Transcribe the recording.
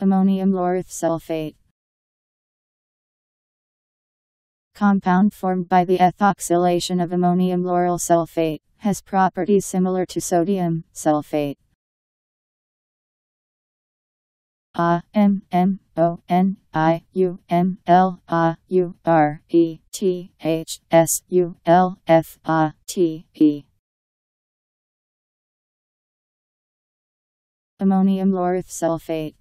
Ammonium laureth sulfate. Compound formed by the ethoxylation of ammonium lauryl sulfate has properties similar to sodium sulfate. A M M O N I U M L A U R E T H S U L F A T E Ammonium laureth sulfate